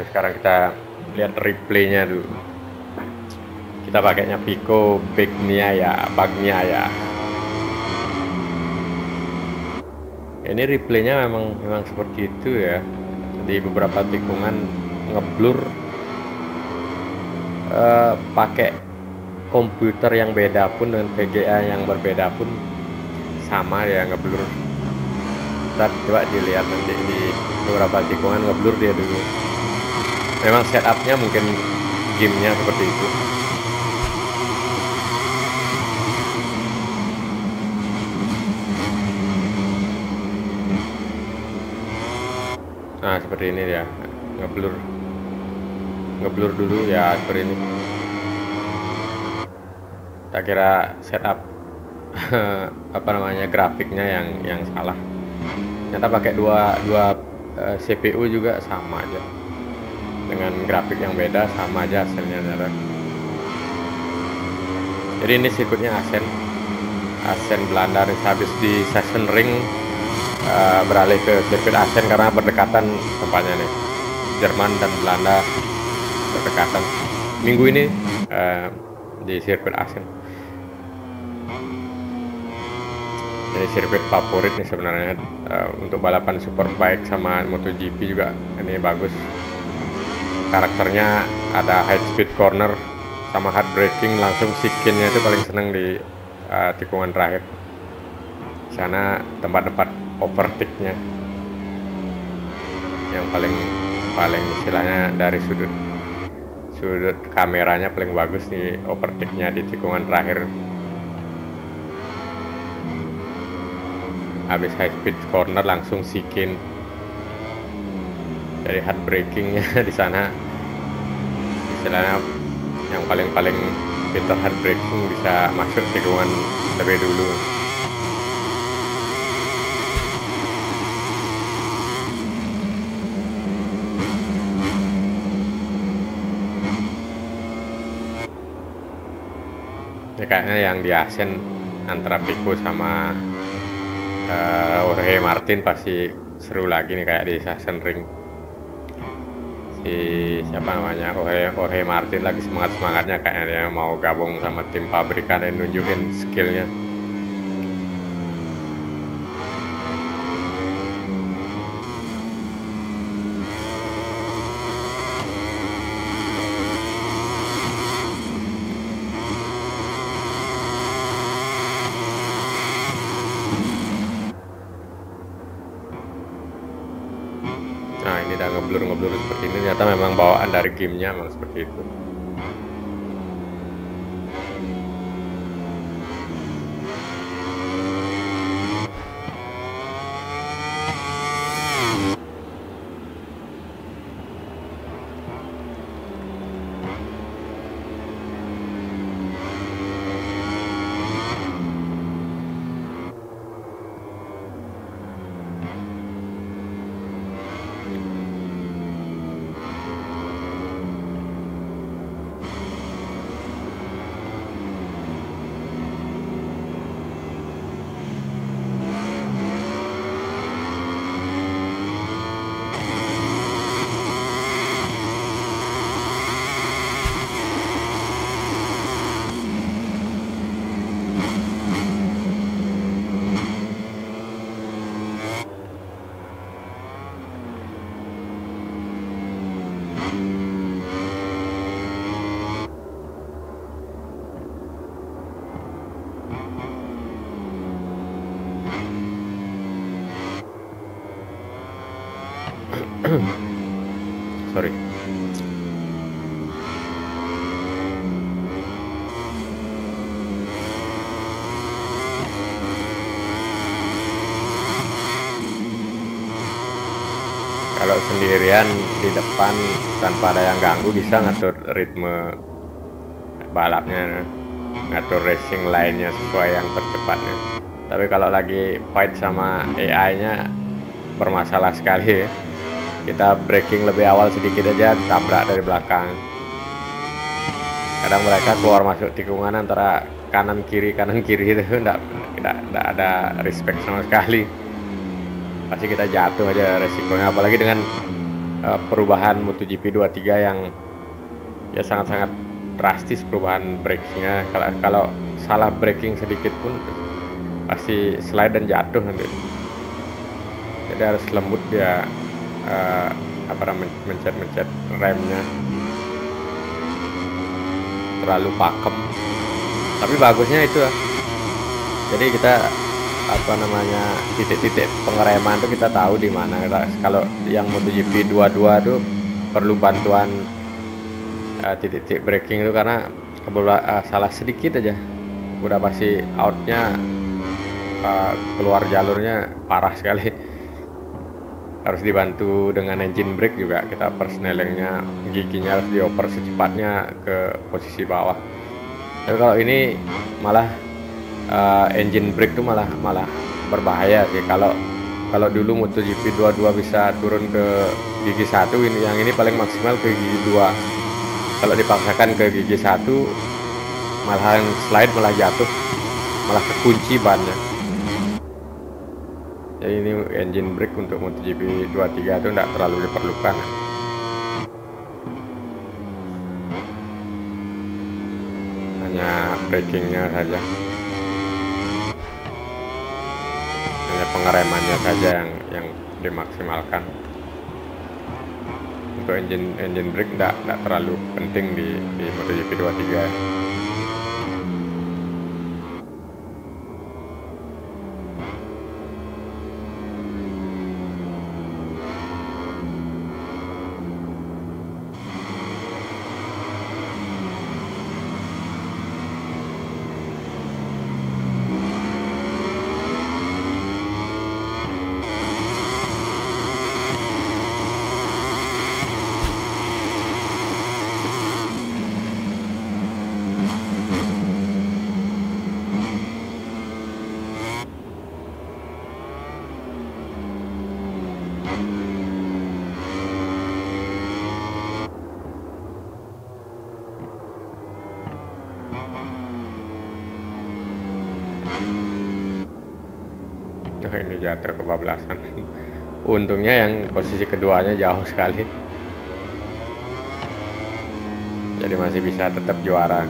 Oke, sekarang kita lihat replaynya dulu. Kita pakainya Pico Bagnia ya, Bagnia ya. Ini replaynya memang memang seperti itu ya. Di beberapa tikungan ngeblur uh, pakai komputer yang beda pun dengan VGA yang berbeda pun sama ya ngeblur ntar coba dilihat nanti di beberapa tikungan ngeblur dia dulu memang setupnya mungkin gamenya seperti itu. Nah seperti ini ya ngeblur. Ngeblur dulu ya seperti ini. Tak kira setup. Apa namanya grafiknya yang yang salah. Ternyata pakai dua dua eh, CPU juga sama aja dengan grafik yang beda sama aja hasilnya ternyata jadi ini sirkuitnya Asen. Asen Belanda habis di Session Ring uh, beralih ke sirkuit Asen karena berdekatan tempatnya nih. Jerman dan Belanda berdekatan. Minggu ini uh, di sirkuit Asen. Ini sirkuit favorit nih sebenarnya. Uh, untuk balapan superbike sama MotoGP juga ini bagus karakternya ada high speed corner sama hard braking langsung sikinnya itu paling seneng di uh, tikungan terakhir. Sana tempat-tempat overtake-nya yang paling paling istilahnya dari sudut sudut kameranya paling bagus nih overtake-nya di tikungan terakhir. Habis high speed corner langsung sikin dari hard brakingnya di sana. Istilahnya yang paling-paling pintar hard braking bisa masuk tikungan lebih dulu. Ya kayaknya yang di Asen antara Pico sama uh, Jorge Martin pasti seru lagi nih kayak di Sassen Ring si siapa namanya? Jorge, Jorge Martin lagi semangat semangatnya kayaknya mau gabung sama tim pabrikan dan nunjukin skillnya ngeblur-ngeblur seperti ini ternyata memang bawaan dari gamenya memang seperti itu sorry. Kalau sendirian di depan tanpa ada yang ganggu bisa ngatur ritme balapnya ngatur racing lainnya sesuai yang tercepatnya. Tapi kalau lagi fight sama AI nya bermasalah sekali ya kita braking lebih awal sedikit aja tabrak dari belakang. Kadang mereka keluar masuk tikungan antara kanan kiri kanan kiri itu enggak, enggak, enggak ada respect sama sekali. Pasti kita jatuh aja resikonya apalagi dengan uh, perubahan MotoGP 23 yang ya sangat-sangat drastis perubahan brakingnya kalau kalau salah braking sedikit pun pasti slide dan jatuh nanti. Jadi harus lembut dia uh, apa namanya mencet-mencet remnya. Terlalu pakem. Tapi bagusnya itu jadi kita apa namanya titik-titik pengereman itu kita tahu di mana. Kalau yang MotoGP 22 itu perlu bantuan uh, titik-titik braking itu karena uh, salah sedikit aja. Udah pasti outnya uh, keluar jalurnya parah sekali harus dibantu dengan engine brake juga. Kita persnelingnya giginya harus dioper secepatnya ke posisi bawah. Tapi kalau ini malah uh, engine brake tuh malah malah berbahaya sih. Kalau kalau dulu MotoGP 22 bisa turun ke gigi satu ini yang ini paling maksimal ke gigi dua. Kalau dipaksakan ke gigi satu malah slide malah jatuh malah kekunci bannya jadi ini engine brake untuk MotoGP 23 itu tidak terlalu diperlukan. Hanya brakingnya saja. Pengeremannya saja yang yang dimaksimalkan. Untuk engine engine brake tidak terlalu penting di di MotoGP 23 oh ini jatuh kebablasan untungnya yang posisi keduanya jauh sekali. Jadi masih bisa tetap juara